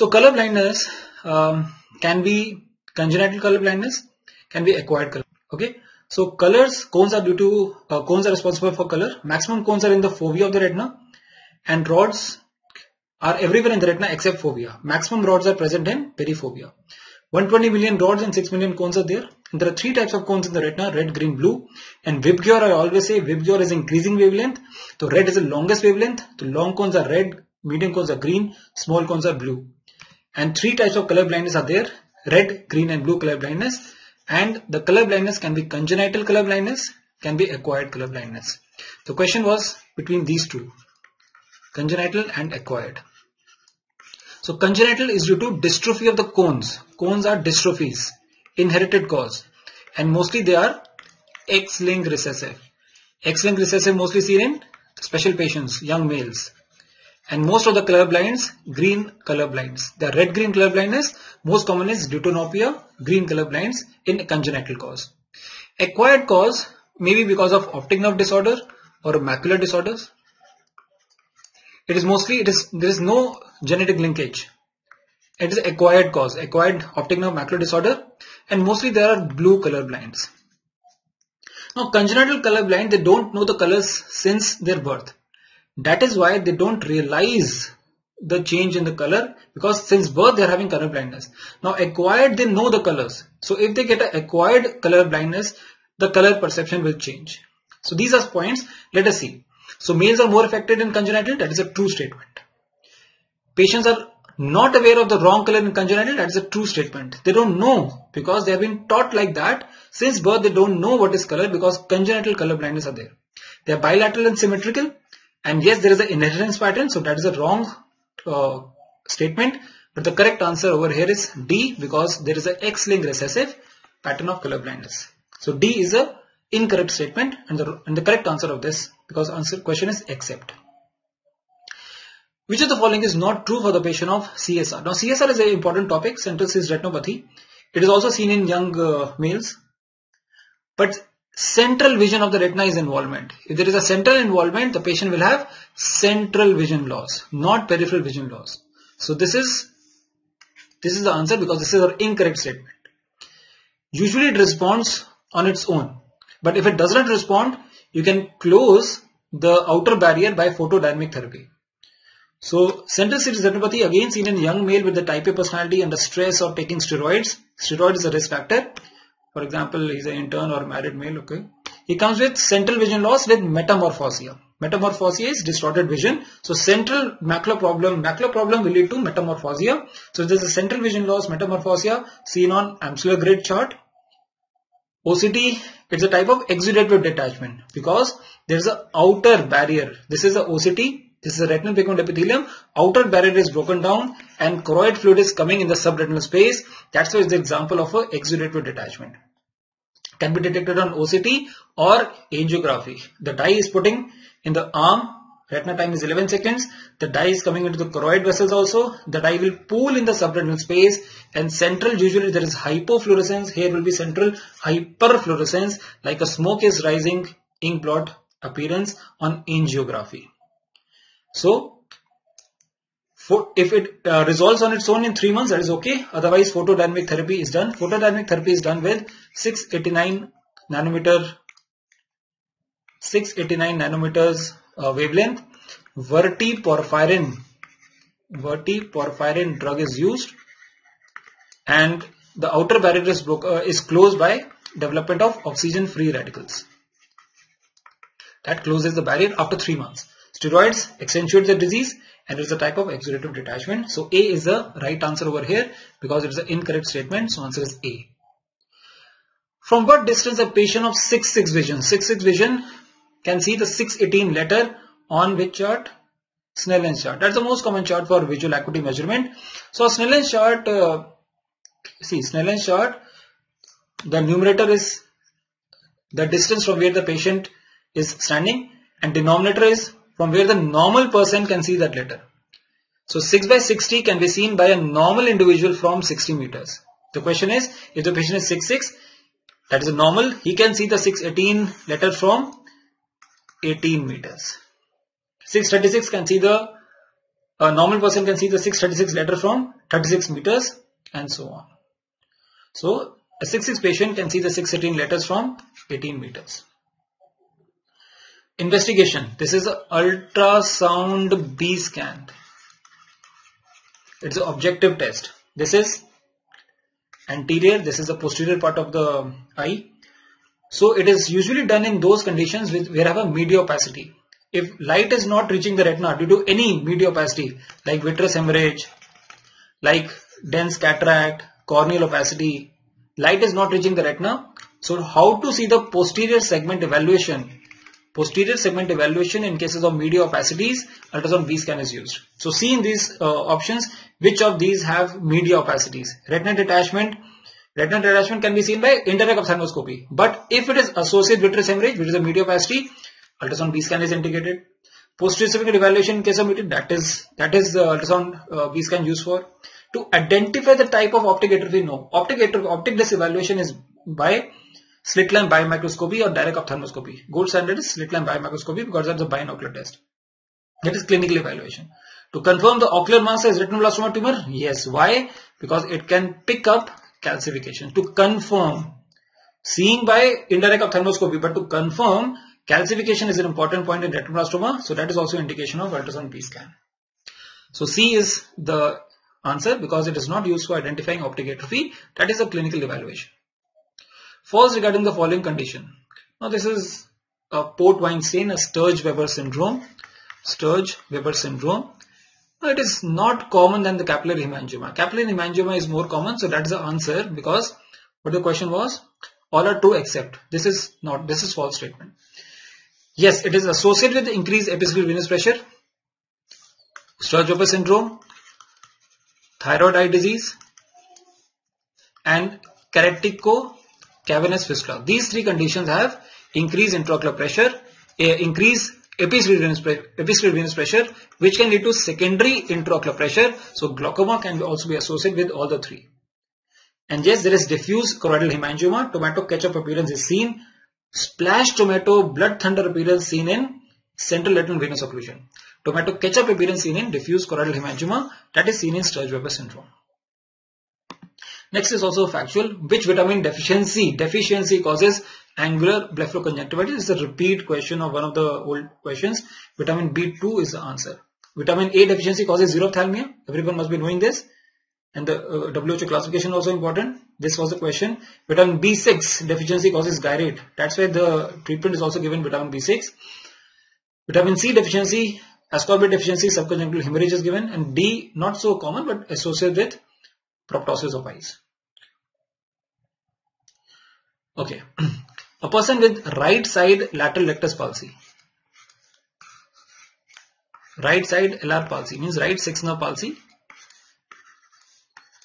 So color blindness um, can be congenital color blindness, can be acquired color. Okay. So colors, cones are due to, uh, cones are responsible for color. Maximum cones are in the fovea of the retina and rods are everywhere in the retina except fovea. Maximum rods are present in perifovea. 120 million rods and 6 million cones are there. And there are three types of cones in the retina, red, green, blue. And VIBGYOR, I always say VIBGYOR is increasing wavelength. So red is the longest wavelength. So long cones are red, medium cones are green, small cones are blue. And three types of color blindness are there, red, green and blue color blindness. And the color blindness can be congenital color blindness, can be acquired color blindness. The question was between these two, congenital and acquired. So congenital is due to dystrophy of the cones. Cones are dystrophies, inherited cause. And mostly they are X-linked recessive. X-linked recessive mostly seen in special patients, young males. And most of the color blinds, green color blinds. The red-green color blindness, most common is deuteranopia, green color blinds in congenital cause. Acquired cause may be because of optic nerve disorder or macular disorders. It is mostly, it is, there is no genetic linkage. It is acquired cause, acquired optic nerve macular disorder and mostly there are blue color blinds. Now congenital color blind, they don't know the colors since their birth. That is why they don't realize the change in the color because since birth they are having color blindness. Now acquired they know the colors. So if they get acquired color blindness, the color perception will change. So these are points. Let us see. So males are more affected in congenital. That is a true statement. Patients are not aware of the wrong color in congenital. That is a true statement. They don't know because they have been taught like that. Since birth, they don't know what is color because congenital color blindness are there. They are bilateral and symmetrical. And yes, there is an inheritance pattern. So that is a wrong uh, statement. But the correct answer over here is D because there is an X-linked recessive pattern of color blindness. So D is a incorrect statement and the, and the correct answer of this because answer question is except. Which of the following is not true for the patient of CSR? Now CSR is an important topic, central serous retinopathy. It is also seen in young uh, males. But central vision of the retina is involvement. If there is a central involvement, the patient will have central vision loss, not peripheral vision loss. So this is this is the answer because this is our incorrect statement. Usually it responds on its own. But if it does not respond, you can close the outer barrier by photodynamic therapy. So central serous retinopathy again seen in young male with the type A personality under stress or taking steroids. Steroid is a risk factor. For example, he's an intern or married male, okay. He comes with central vision loss with metamorphopsia. Metamorphopsia is distorted vision. So central macular problem, macular problem will lead to metamorphopsia. So there's a central vision loss, metamorphopsia seen on Amsler grid chart. OCT, it's a type of exudative detachment because there's an outer barrier. This is a OCT. This is a retinal pigment epithelium. Outer barrier is broken down and choroid fluid is coming in the subretinal space. That's why it's the example of a exudative detachment. Can be detected on OCT or angiography. The dye is putting in the arm Retina time is 11 seconds. The dye is coming into the choroid vessels also. The dye will pool in the subretinal space and central usually there is hypofluorescence. Here will be central hyperfluorescence like a smoke is rising ink blot appearance on angiography. So if it uh, resolves on its own in 3 months that is okay. Otherwise photodynamic therapy is done. Photodynamic therapy is done with 689 nanometer 689 nanometers uh, wavelength verteporfirin verteporfirin drug is used and the outer barrier is, uh, is closed by development of oxygen free radicals that closes the barrier after 3 months steroids accentuate the disease and it is a type of exudative detachment so A is the right answer over here because it is an incorrect statement so answer is A from what distance a patient of 6-6 vision 6-6 vision can see the 618 letter on which chart? Snellen's chart. That's the most common chart for visual acuity measurement. So Snellen's chart, uh, see Snellen's chart, the numerator is the distance from where the patient is standing and denominator is from where the normal person can see that letter. So 6 by 60 can be seen by a normal individual from 60 meters. The question is, if the patient is 6'6", that is a normal, he can see the 618 letter from 18 meters. 636 can see the a normal person can see the 636 letter from 36 meters and so on. So a 66 patient can see the 618 letters from 18 meters. Investigation. This is an ultrasound B scan. It's an objective test. This is anterior. This is the posterior part of the eye. So it is usually done in those conditions with where have a media opacity. If light is not reaching the retina due to any media opacity like vitreous hemorrhage, like dense cataract, corneal opacity, light is not reaching the retina. So how to see the posterior segment evaluation? Posterior segment evaluation in cases of media opacities, ultrasound B scan is used. So see in these uh, options, which of these have media opacities? Retinal detachment, retinal detachment can be seen by indirect ophthalmoscopy. But if it is associated vitreous hemorrhage, which is a media opacity, ultrasound B scan is indicated. Posterior segment evaluation in case of media, that is, that is the ultrasound uh, B scan used for. To identify the type of optic atrophy, no. Optic atrophy, optic disc evaluation is by slit lamp biomicroscopy or direct ophthalmoscopy. Gold standard is slit lamp biomicroscopy because that's a binocular test. That is clinical evaluation. To confirm the ocular mass is retinoblastoma tumor? Yes. Why? Because it can pick up calcification. To confirm, seeing by indirect ophthalmoscopy, but to confirm calcification is an important point in retinoblastoma. So that is also indication of ultrasound B scan. So C is the answer because it is not used for identifying optic atrophy. That is a clinical evaluation. First regarding the following condition. Now this is a port wine stain, a Sturge-Weber syndrome. Sturge-Weber syndrome. Now it is not common than the capillary hemangioma. Capillary hemangioma is more common, so that is the answer because what the question was, all are true except this is not, this is false statement. Yes, it is associated with increased episcleral venous pressure, Sturge-Weber syndrome, thyroid eye disease, and carotico cavernous fistula. These three conditions have increased intraocular pressure, increased episcleral venous, pressure, which can lead to secondary intraocular pressure. So glaucoma can also be associated with all the three. And yes, there is diffuse choroidal hemangioma. Tomato ketchup appearance is seen. Splash tomato blood thunder appearance seen in central retinal venous occlusion. Tomato ketchup appearance seen in diffuse choroidal hemangioma that is seen in Sturge-Weber syndrome. Next is also factual. Which vitamin deficiency deficiency causes angular blepharoconjunctivitis? Is a repeat question of one of the old questions. Vitamin B2 is the answer. Vitamin A deficiency causes xerophthalmia. Everyone must be knowing this. And the uh, WHO classification also important. This was the question. Vitamin B6 deficiency causes gyrate. That's why the treatment is also given vitamin B6. Vitamin C deficiency, ascorbate deficiency, subconjunctival hemorrhage is given. And D, not so common, but associated with proptosis of eyes. Okay. A person with right side lateral rectus palsy. Right side LR palsy means right nerve palsy.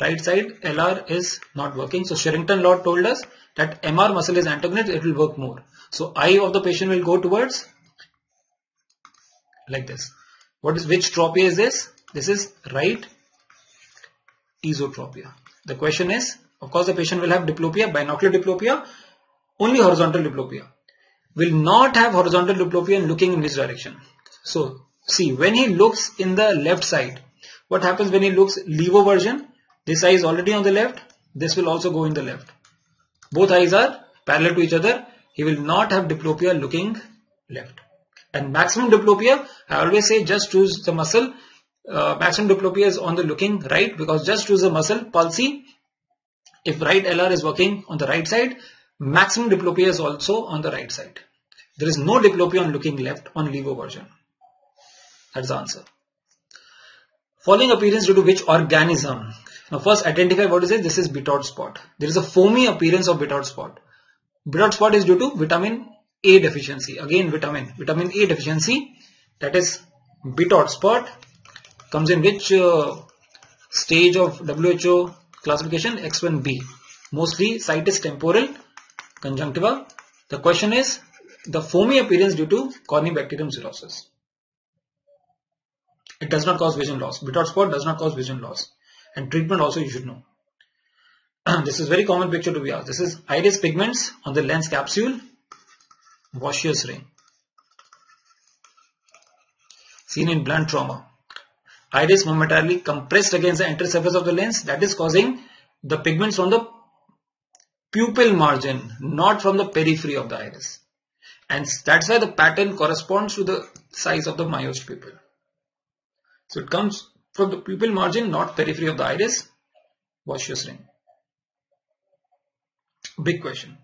Right side LR is not working. So Sherrington law told us that MR muscle is antagonist, it will work more. So eye of the patient will go towards like this. What is which tropia is this? This is right esotropia. The question is, of course, the patient will have diplopia, binocular diplopia, only horizontal diplopia. Will not have horizontal diplopia and looking in this direction. So, see, when he looks in the left side, what happens when he looks levoversion? This eye is already on the left. This will also go in the left. Both eyes are parallel to each other. He will not have diplopia looking left. And maximum diplopia, I always say just choose the muscle uh, maximum diplopia is on the looking right because just choose the muscle palsy. If right LR is working on the right side, maximum diplopia is also on the right side. There is no diplopia on looking left on levo version That's the answer. Following appearance due to which organism? Now first identify what is it. This is Bitot spot. There is a foamy appearance of Bitot spot. Bitot spot is due to vitamin A deficiency. Again vitamin. Vitamin A deficiency. That is Bitot spot comes in which uh, stage of WHO classification X1B. Mostly site is temporal conjunctiva. The question is the foamy appearance due to Corynebacterium xerosis. It does not cause vision loss. Bitot spot does not cause vision loss. And treatment also you should know. this is very common picture to be asked. This is iris pigments on the lens capsule, Vossius ring. Seen in blunt trauma. Iris momentarily compressed against the anterior surface of the lens that is causing the pigments from the pupil margin, not from the periphery of the iris. And that's why the pattern corresponds to the size of the myosed pupil. So it comes from the pupil margin, not periphery of the iris. Vossius ring. Big question.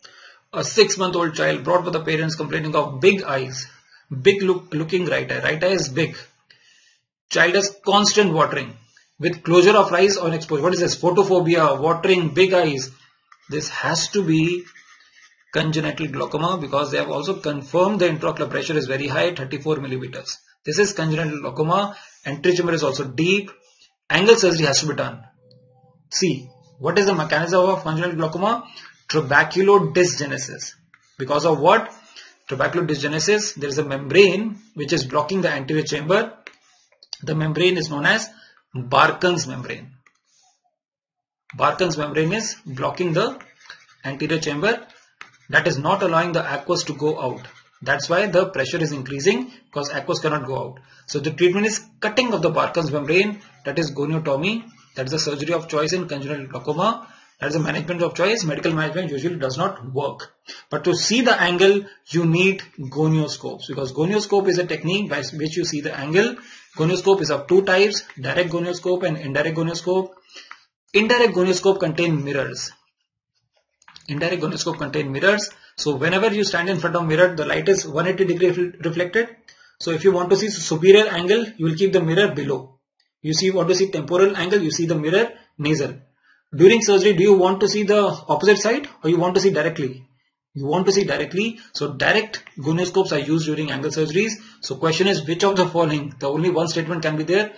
A six month old child brought with the parents complaining of big eyes, big look, looking right eye. Right eye is big. Child has constant watering with closure of eyes on exposure. What is this? Photophobia, watering, big eyes. This has to be congenital glaucoma because they have also confirmed the intraocular pressure is very high, 34 millimeters. This is congenital glaucoma. Anterior chamber is also deep. Angle surgery has to be done. See, what is the mechanism of congenital glaucoma? Trabeculodysgenesis. Because of what? Trabeculodysgenesis, there is a membrane which is blocking the anterior chamber. The membrane is known as Barkan's membrane. Barkan's membrane is blocking the anterior chamber that is not allowing the aqueous to go out. That's why the pressure is increasing because aqueous cannot go out. So the treatment is cutting of the Barkan's membrane that is goniotomy. That is the surgery of choice in congenital glaucoma. That is the management of choice. Medical management usually does not work. But to see the angle, you need gonioscopes because gonioscope is a technique by which you see the angle. Gonioscope is of two types, direct gonioscope and indirect gonioscope. Indirect gonioscope contain mirrors. Indirect gonioscope contain mirrors. So whenever you stand in front of mirror, the light is 180 degree reflected. So if you want to see superior angle, you will keep the mirror below. You see want to see temporal angle, you see the mirror nasal. During surgery, do you want to see the opposite side or you want to see directly? You want to see directly. So direct gonioscopes are used during angle surgeries. So question is which of the following? The only one statement can be there.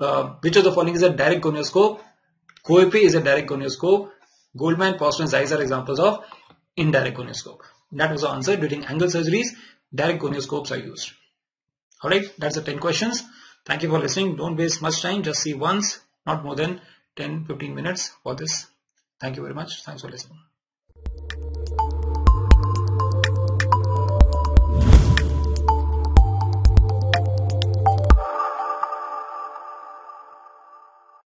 Uh, which of the following is a direct gonioscope? Koeppe is a direct gonioscope. Goldmann, Posner, Zeiss are examples of indirect gonioscope. That was the answer. During angle surgeries, direct gonioscopes are used. Alright, that's the 10 questions. Thank you for listening. Don't waste much time. Just see once, not more than 10-15 minutes for this. Thank you very much. Thanks for listening.